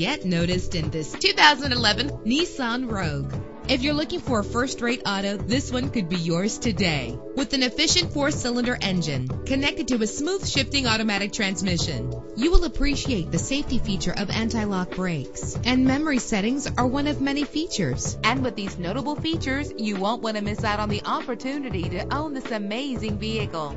get noticed in this 2011 Nissan Rogue. If you're looking for a first-rate auto, this one could be yours today. With an efficient four-cylinder engine connected to a smooth shifting automatic transmission, you will appreciate the safety feature of anti-lock brakes. And memory settings are one of many features. And with these notable features, you won't want to miss out on the opportunity to own this amazing vehicle